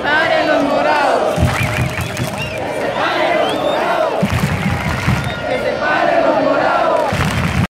prepare.